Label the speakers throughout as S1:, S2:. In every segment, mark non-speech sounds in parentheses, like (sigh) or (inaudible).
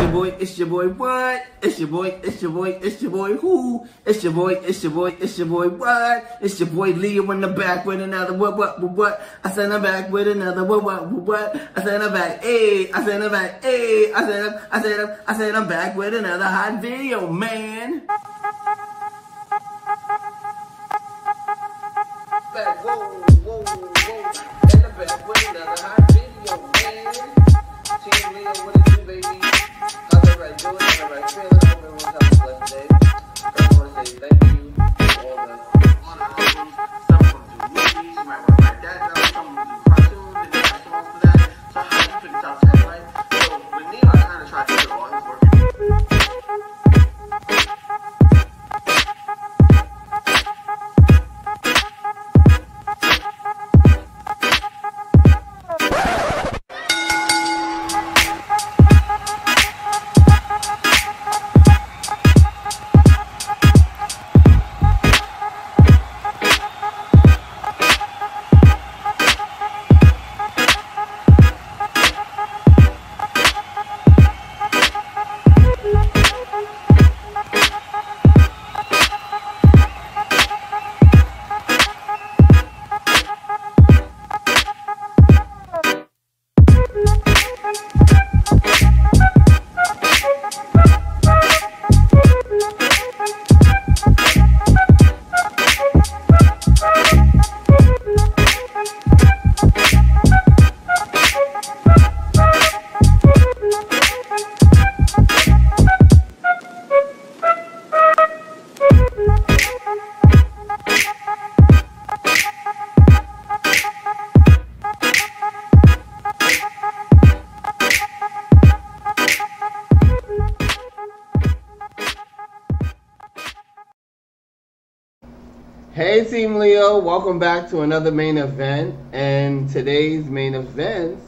S1: your boy, it's your boy, what? It's your boy, it's your boy, it's your boy, who? It's your boy, it's your boy, it's your boy, what? It's your boy Leo in the back with another what, what, what, what? I send her back with another what, what, what, what? I send her back, ayy, I send her back, ayy, I send her, I send her, I send her back with another hot video, man. Back, whoa, whoa, whoa, and I'm back with another hot video, man. Team Leo, what it do, baby? Thank you all the. Some down. Some of Hey Team Leo, welcome back to another main event. And today's main event,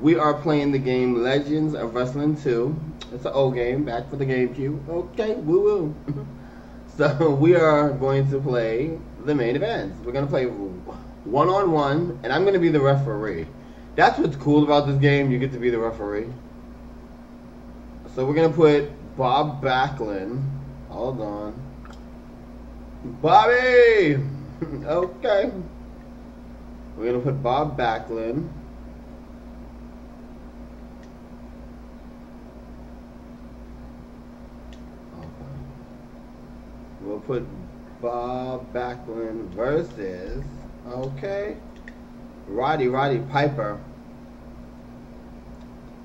S1: we are playing the game Legends of Wrestling 2. It's an old game, back for the GameCube. Okay, woo woo. (laughs) so we are going to play the main event. We're going to play one on one, and I'm going to be the referee. That's what's cool about this game, you get to be the referee. So we're going to put Bob Backlund. Hold on. Bobby! (laughs) okay. We're gonna put Bob Backlund. We'll put Bob Backlund versus, okay, Rowdy Roddy Piper.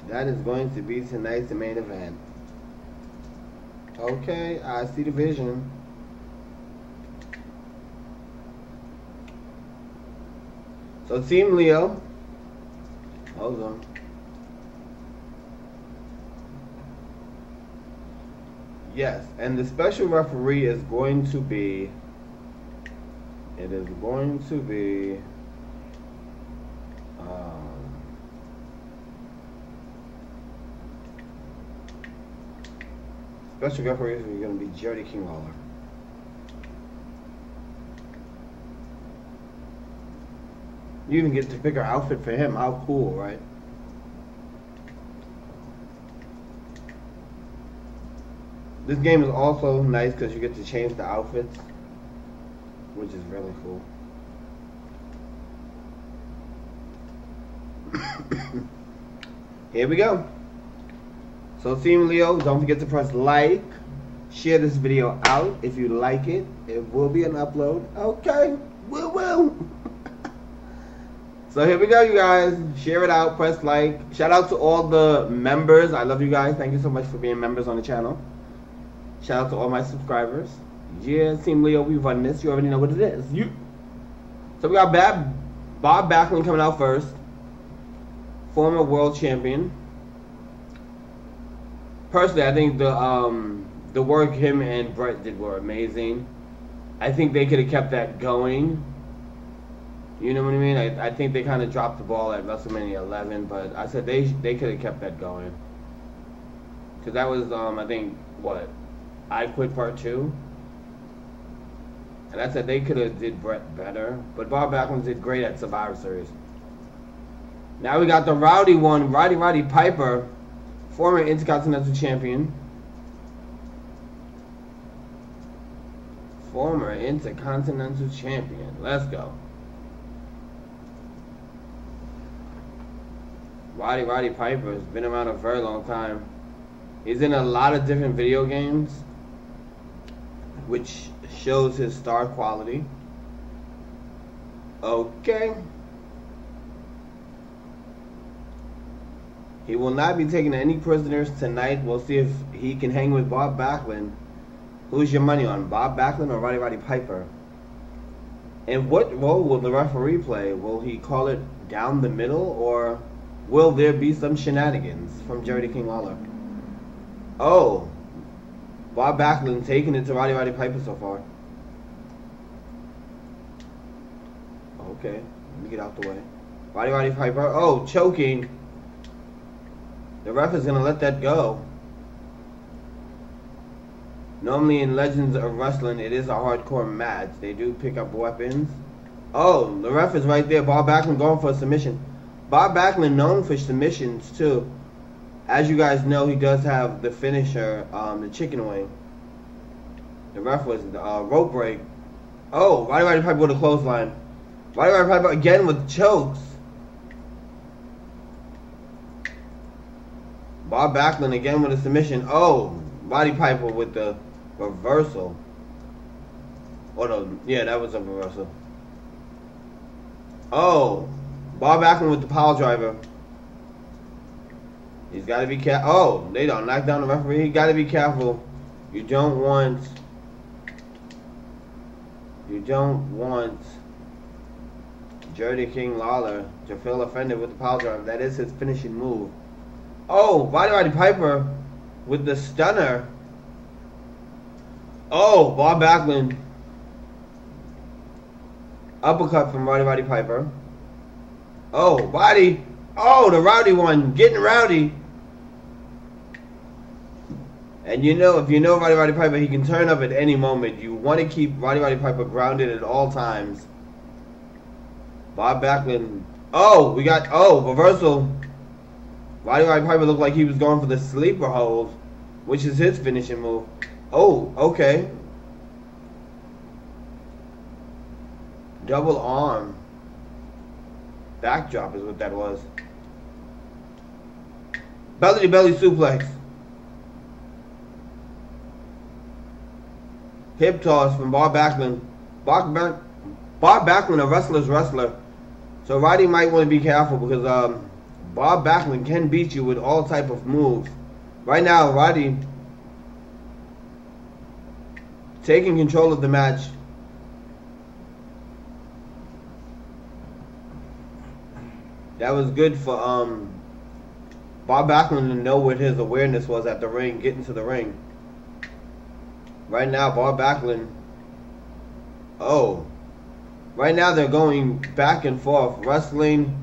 S1: That is going to be tonight's main event. Okay, I see the vision. So Team Leo. Hold on. Yes, and the special referee is going to be. It is going to be. Um, special referee is going to be Jerry King You even get to pick our outfit for him. How cool, right? This game is also nice because you get to change the outfits, which is really cool. (coughs) Here we go. So Team Leo, don't forget to press like, share this video out if you like it. It will be an upload. Okay, we will. So here we go, you guys. Share it out, press like. Shout out to all the members. I love you guys. Thank you so much for being members on the channel. Shout out to all my subscribers. Yeah, Team Leo, we run this. You already know what it is. You. So we got Bab, Bob Backlund coming out first. Former world champion. Personally, I think the um the work him and Brett did were amazing. I think they could have kept that going. You know what I mean? I, I think they kind of dropped the ball at WrestleMania 11, but I said they they could have kept that going. Cause that was um I think what I Quit Part Two, and I said they could have did better, but Bob Backlund did great at Survivor Series. Now we got the rowdy one, Rowdy Roddy Piper, former Intercontinental Champion. Former Intercontinental Champion. Let's go. Rowdy Roddy Piper has been around a very long time. He's in a lot of different video games, which shows his star quality. Okay. He will not be taking any prisoners tonight. We'll see if he can hang with Bob Backlund. Who's your money on, Bob Backlund or Rowdy Roddy Piper? And what role will the referee play? Will he call it down the middle or will there be some shenanigans from Jerry King Lawler? Oh, Bob Backlund taking it to Rowdy Roddy Piper so far. Okay, let me get out the way. Rowdy Roddy Piper. Oh, choking. The ref is to let that go. Normally in Legends of Wrestling, it is a hardcore match. They do pick up weapons. Oh, the ref is right there. Bob Backlund going for a submission. Bob Backlund known for submissions too. As you guys know, he does have the finisher, um, the chicken wing. The ref was the uh, rope break. Oh, Rowdy Roddy Piper with a clothesline. Rowdy Roddy Piper again with chokes. Bob Backlund again with a submission. Oh, Roddy Piper with the reversal. Oh no, yeah, that was a reversal. Oh, Bob Backlund with the pile driver. He's got to be careful. Oh, they don't knock down the referee. He got to be careful. You don't want. You don't want Jerry King Lawler to feel offended with the pile driver. That is his finishing move. Oh, Rowdy Roddy Piper with the stunner. Oh, Bob Backlund. Uppercut from Rowdy Roddy Piper. Oh, Roddy. Oh, the rowdy one. Getting rowdy. And you know, if you know Rowdy Roddy Piper, he can turn up at any moment. You want to keep Rowdy Roddy Piper grounded at all times. Bob Backlund. Oh, we got, oh, reversal. Rowdy Roddy Piper looked like he was going for the sleeper hold, which is his finishing move. Oh, okay. Double arm. Backdrop is what that was. Belly to belly suplex. Hip toss from Bob Backlund. Bob, Back, Bob Backlund, a wrestler's wrestler. So Roddy might want to be careful because um, Bob Backlund can beat you with all type of moves. Right now, Roddy taking control of the match. That was good for um, Bob Backlund to know what his awareness was at the ring, getting to the ring. Right now, Bob Backlund. Oh. Right now, they're going back and forth. Wrestling.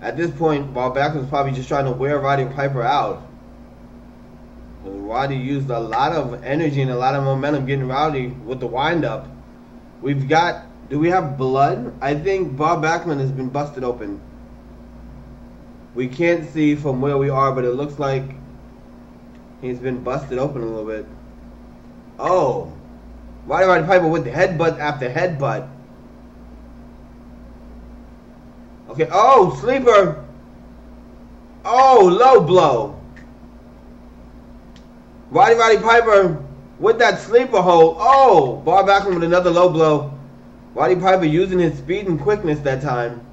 S1: At this point, Bob Backlund's probably just trying to wear Roddy Piper out. Roddy used a lot of energy and a lot of momentum getting Rowdy with the windup. We've got, do we have blood? I think Bob Backlund has been busted open. We can't see from where we are, but it looks like he's been busted open a little bit. Oh. Rowdy Roddy Piper with the headbutt after headbutt. Okay. Oh, sleeper. Oh, low blow. Rowdy Roddy Piper with that sleeper hold. Oh, Bob Backlund with another low blow. Roddy Piper using his speed and quickness that time.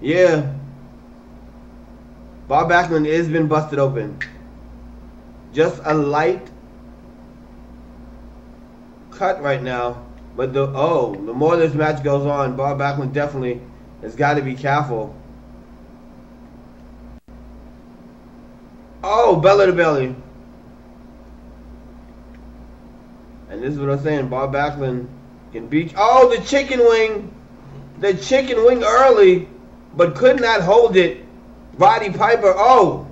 S1: Yeah. Bob Backlund has been busted open. Just a light cut right now. But the oh, the more this match goes on, Bob Backlund definitely has got to be careful. Oh, belly to belly. And this is what I'm saying. Bob Backlund can beat. Oh, the chicken wing. The chicken wing early, but could not hold it. Roddy Piper. Oh.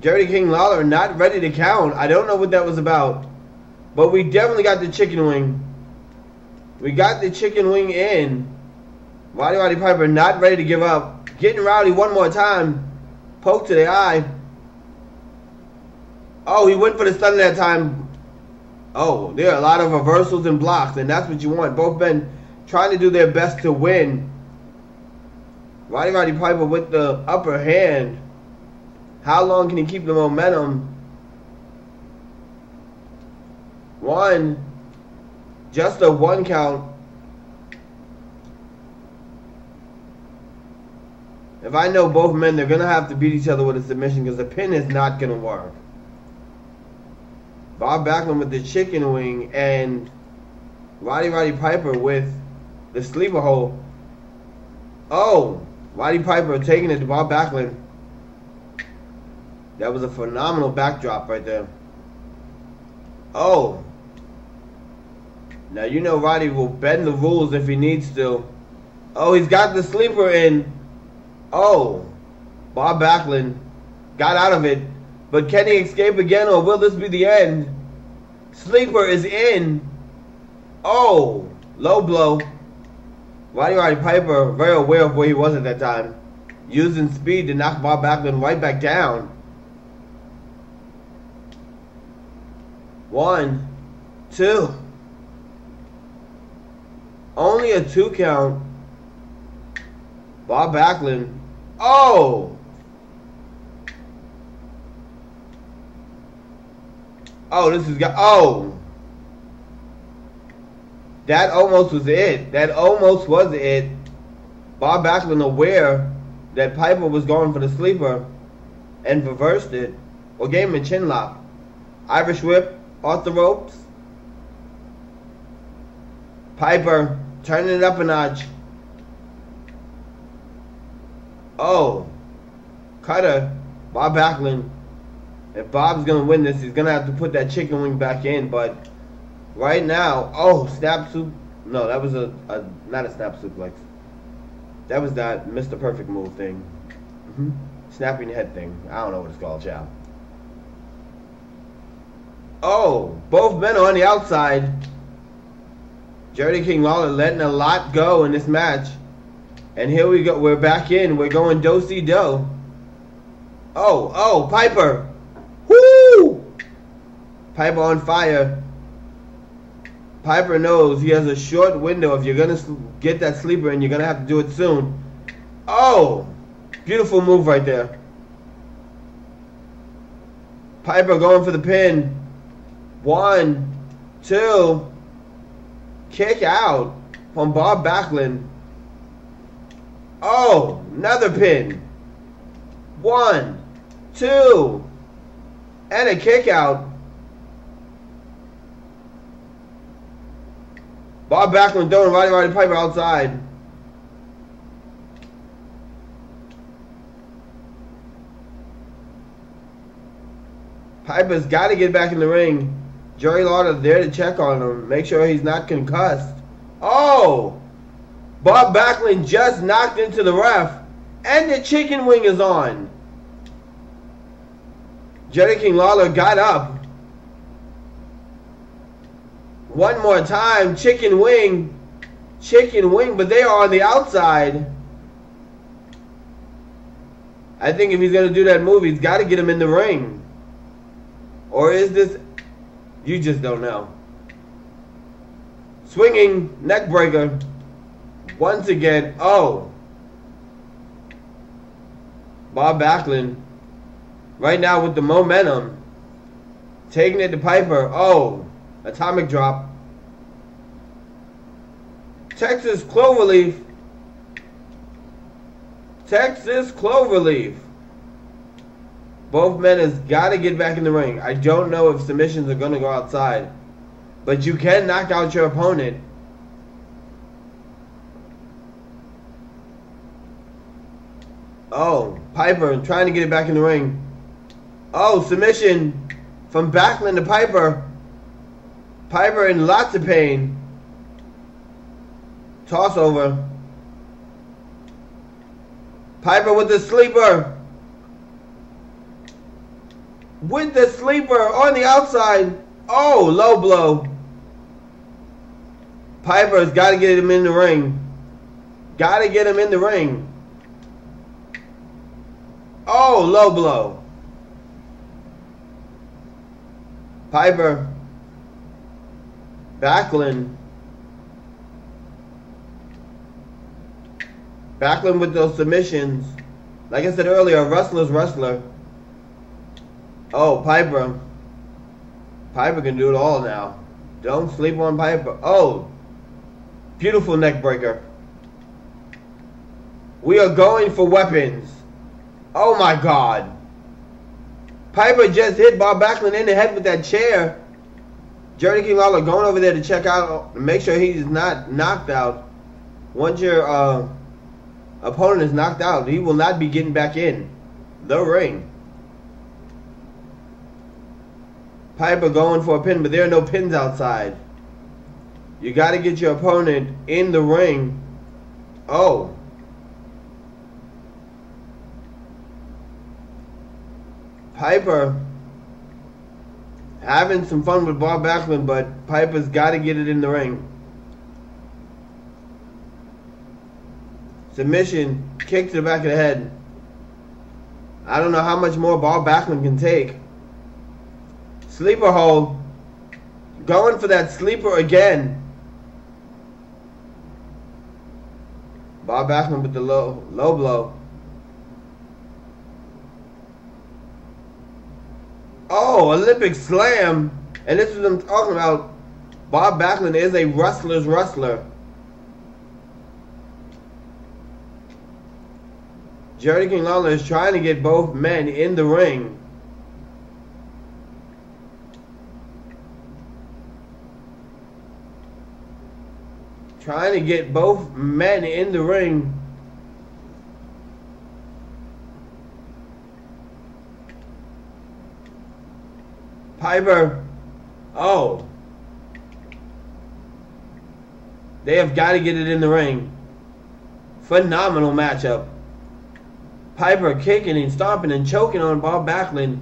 S1: Jerry King Lawler not ready to count. I don't know what that was about. But we definitely got the chicken wing. We got the chicken wing in. Rowdy Roddy Piper not ready to give up. Getting rowdy one more time. Poke to the eye. Oh, he went for the stun that time. Oh, there are a lot of reversals and blocks, and that's what you want. Both men trying to do their best to win. Rowdy Roddy Piper with the upper hand. How long can he keep the momentum? One. Just a one count. If I know both men, they're going to have to beat each other with a submission because the pin is not going to work. Bob Backlund with the chicken wing and Rowdy Roddy Piper with the sleeper hole. Oh, Roddy Piper taking it to Bob Backlund. That was a phenomenal backdrop right there. Oh. Now you know Roddy will bend the rules if he needs to. Oh, he's got the sleeper in. Oh. Bob Backlund got out of it. But can he escape again or will this be the end? Sleeper is in. Oh. Low blow. Roddy Piper, very aware of where he was at that time. Using speed to knock Bob Backlund right back down. One, two. Only a two count. Bob Backlund. Oh! Oh, this is got. Oh! That almost was it. That almost was it. Bob Backlund aware that Piper was going for the sleeper and reversed it or gave him a chin lock. Irish whip off the ropes. Piper turning it up a notch. Oh, Cutter, Bob Backlund. If Bob's gonna win this, he's gonna have to put that chicken wing back in. But right now, oh, snap soup. No, that was a, a not a snap suplex. That was that Mr. Perfect move thing. Mm-hmm. Snapping head thing. I don't know what it's called, child. Oh, both men are on the outside. Jerry King Lawler letting a lot go in this match. And here we go. We're back in. We're going do-si do. Oh, oh, Piper. Piper on fire. Piper knows he has a short window. If you're going to get that sleeper and you're going to have to do it soon. Oh, beautiful move right there. Piper going for the pin. One, two, kick out from Bob Backlund. Oh, another pin. One, two, and a kick out. Bob Backlund throwing Rowdy Roddy Piper outside. Piper's got to get back in the ring. Jerry Lawler there to check on him, make sure he's not concussed. Oh! Bob Backlund just knocked into the ref, and the chicken wing is on. Jerry King Lawler got up. One more time, chicken wing, chicken wing, but they are on the outside. I think if he's going to do that move, he's got to get him in the ring. Or is this you just don't know. Swinging neck breaker. Once again, oh. Bob Backlund. Right now with the momentum. Taking it to Piper. Oh. Atomic drop. Texas Cloverleaf. Texas Cloverleaf. Both men has got to get back in the ring. I don't know if submissions are going to go outside. But you can knock out your opponent. Oh, Piper trying to get it back in the ring. Oh, submission from Backlund to Piper. Piper in lots of pain. Toss over. Piper with the sleeper with the sleeper on the outside. Oh, low blow. Piper's got to get him in the ring. Got to get him in the ring. Oh, low blow. Piper. Backlund. Backlund with those submissions. Like I said earlier, wrestler's wrestler. Oh, Piper. Piper can do it all now. Don't sleep on Piper. Oh, beautiful neck breaker. We are going for weapons. Oh my God. Piper just hit Bob Backlund in the head with that chair. Jerry King Lawler going over there to check out, make sure he's not knocked out. Once your uh, opponent is knocked out, he will not be getting back in the ring. Piper going for a pin, but there are no pins outside. You got to get your opponent in the ring. Oh. Piper having some fun with Bob Backlund, but Piper's got to get it in the ring. Submission, kick to the back of the head. I don't know how much more Bob Backlund can take. Sleeper hold. Going for that sleeper again. Bob Backlund with the low low blow. Oh, Olympic slam. And this is what I'm talking about. Bob Backlund is a wrestler's wrestler. Jerry King Lawler is trying to get both men in the ring. trying to get both men in the ring. Piper, oh, they have got to get it in the ring. Phenomenal matchup. Piper kicking and stomping and choking on Bob Backlund.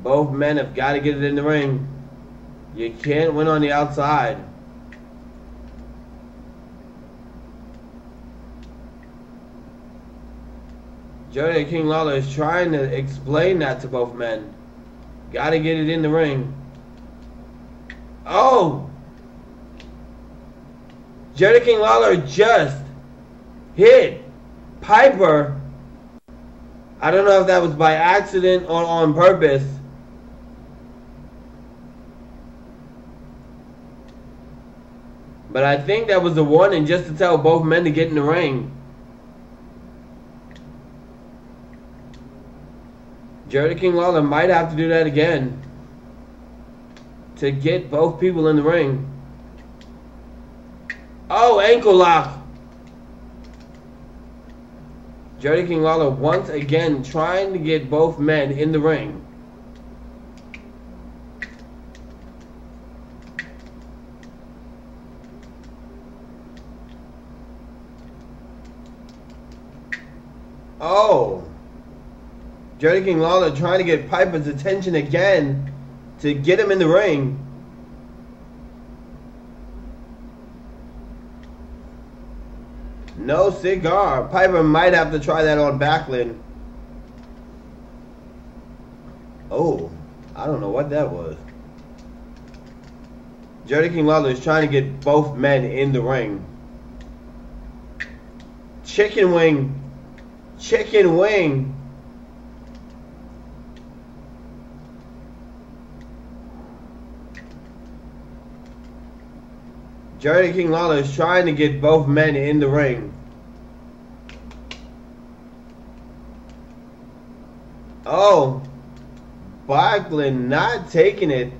S1: Both men have got to get it in the ring. You can't win on the outside. Jerry King Lawler is trying to explain that to both men. Got to get it in the ring. Oh! Jerry King Lawler just hit Piper. I don't know if that was by accident or on purpose. But I think that was a warning just to tell both men to get in the ring. Jerry King Lawler might have to do that again to get both people in the ring. Oh, ankle lock. Jerry King Lawler once again trying to get both men in the ring. Oh. Jerry King Lawler trying to get Piper's attention again to get him in the ring. No cigar. Piper might have to try that on Backlund. Oh, I don't know what that was. Jerry King Lawler is trying to get both men in the ring. Chicken wing. Chicken wing. Jerry King Lawler is trying to get both men in the ring. Oh, Backlund not taking it.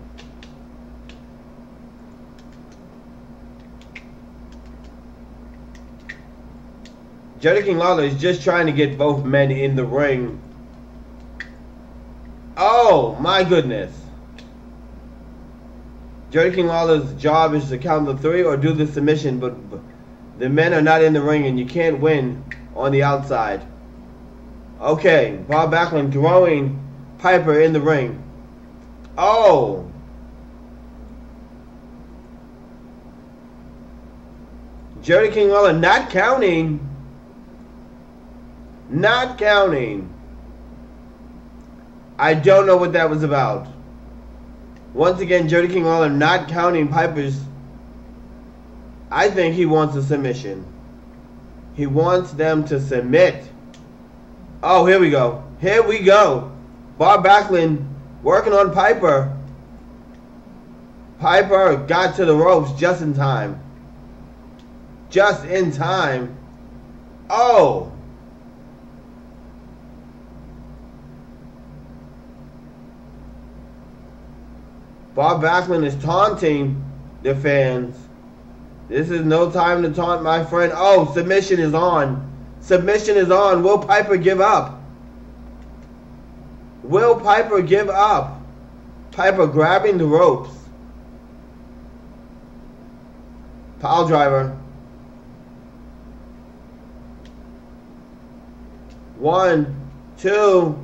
S1: Jerry King Lawler is just trying to get both men in the ring. Oh, my goodness. Jerry King Lawler's job is to count the three or do the submission, but the men are not in the ring and you can't win on the outside. Okay, Bob Backlund throwing Piper in the ring. Oh! Jerry King Lawler not counting. Not counting. I don't know what that was about. Once again, Jerry King Lawler not counting Piper's. I think he wants a submission. He wants them to submit. Oh, here we go. Here we go. Bob Backlund working on Piper. Piper got to the ropes just in time. Just in time. Oh. Bob Backlund is taunting the fans. This is no time to taunt my friend. Oh, submission is on. Submission is on. Will Piper give up? Will Piper give up? Piper grabbing the ropes. Pile driver. One, two,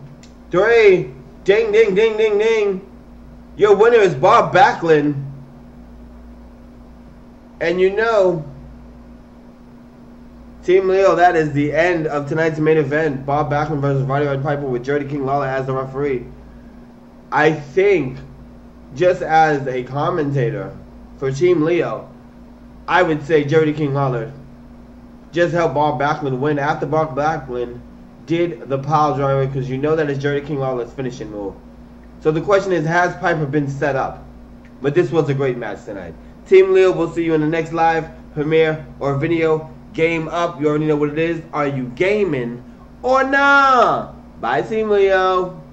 S1: three. Ding, ding, ding, ding, ding. Your winner is Bob Backlund. And you know, Team Leo, that is the end of tonight's main event. Bob Backlund versus Rowdy Roddy Piper with Jerry King Lawler as the referee. I think, just as a commentator for Team Leo, I would say Jerry King Lawler just helped Bob Backlund win after Bob Backlund did the pile driver because you know that is Jerry King Lawler's finishing move. So the question is, has Piper been set up? But this was a great match tonight. Team Leo, we'll see you in the next live premiere or video. Game up. You already know what it is. Are you gaming or nah? Bye, Leo.